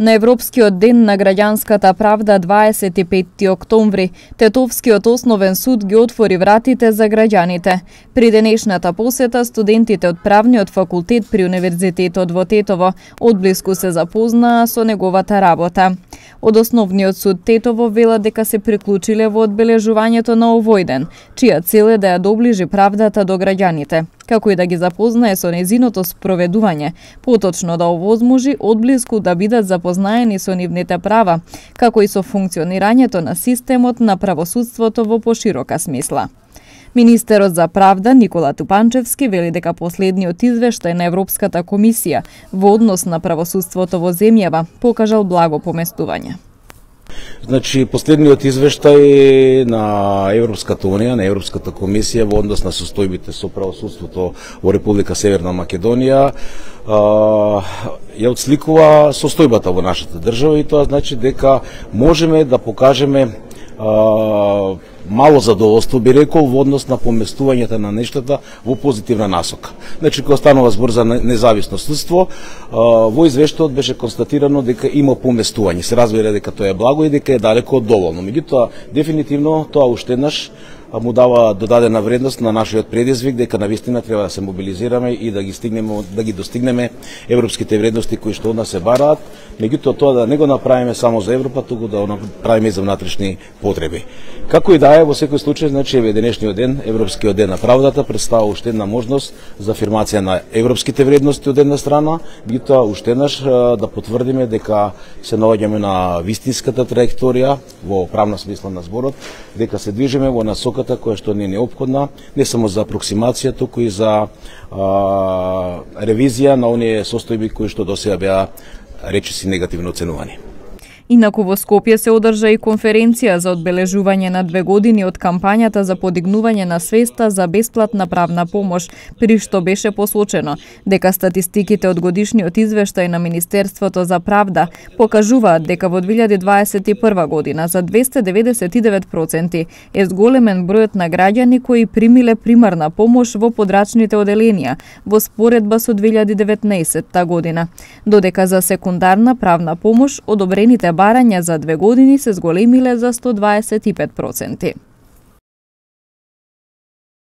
На Европскиот ден на граѓанската правда 25 октомври, Тетовскиот основен суд ги отвори вратите за граѓаните. При денешната посета, студентите од правниот факултет при Универзитетот во Тетово одблиску се запознаа со неговата работа. Од основниот суд Тетово вела дека се приклучиле во одбележувањето на овој ден, чија цел е да ја доближи правдата до граѓаните како и да ги запознае со незиното спроведување, поточно да овозможи одблиску да бидат запознаени со нивните права, како и со функционирањето на системот на правосудството во поширока смисла. Министерот за правда Никола Тупанчевски вели дека последниот извештај на Европската комисија во однос на правосудството во земјава покажал благо поместување. Значи, последниот извештај на Европската Унија, на Европската комисија во однос на состојбите со правосудството во Република Северна Македонија, ја отсликува состојбата во нашата држава и тоа значи дека можеме да покажеме мало задоволство би рекол во однос на поместувањето на нештата во позитивна насока. Значи кога станува збор за независно судство, во извештајот беше констатирано дека има поместување. Се разбира дека тоа е благо и дека е далеко од доволно. Меѓутоа дефинитивно тоа уште еднаш му дава додадена вредност на нашиот предизвик дека на вистина треба да се мобилизираме и да ги стигнеме да ги достигнеме европските вредности кои што од нас се бараат, меѓутоа тоа да не го направиме само за Европа, туку да го направиме и за внатрешни потреби. Како и да е, во секој случај, значи еве денешниот ден, Европскиот ден на правдата представува уште една можност за афирмација на европските вредности од една страна, меѓутоа уште еднаш да потврдиме дека се наоѓаме на вистинската траекторија во правна смисла на зборот, дека се движиме во насока науката која што не е необходна, не само за апроксимација, туку и за а, ревизија на оние состојби кои што досега беа речиси негативно оценувани. Инаку во Скопје се одржа и конференција за одбележување на две години од кампањата за подигнување на свеста за бесплатна правна помош, при што беше посочено дека статистиките од годишниот извештај на Министерството за правда покажуваат дека во 2021 година за 299% е зголемен бројот на граѓани кои примиле примарна помош во подрачните оделенија во споредба со 2019 година, додека за секундарна правна помош одобрените барања за две години се зголемиле за 125%.